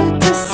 to